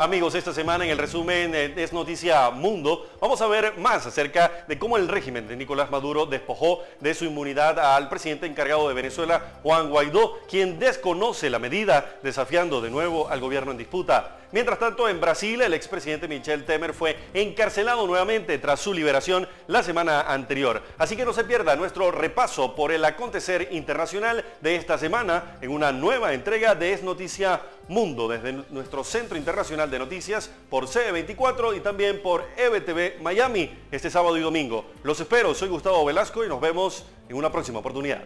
Amigos, esta semana en el resumen es Noticia Mundo, vamos a ver más acerca de cómo el régimen de Nicolás Maduro despojó de su inmunidad al presidente encargado de Venezuela, Juan Guaidó, quien desconoce la medida, desafiando de nuevo al gobierno en disputa. Mientras tanto, en Brasil, el expresidente Michel Temer fue encarcelado nuevamente tras su liberación la semana anterior. Así que no se pierda nuestro repaso por el acontecer internacional de esta semana en una nueva entrega de Es Noticia Mundo desde nuestro Centro Internacional de Noticias por CE24 y también por EBTV Miami este sábado y domingo. Los espero, soy Gustavo Velasco y nos vemos en una próxima oportunidad.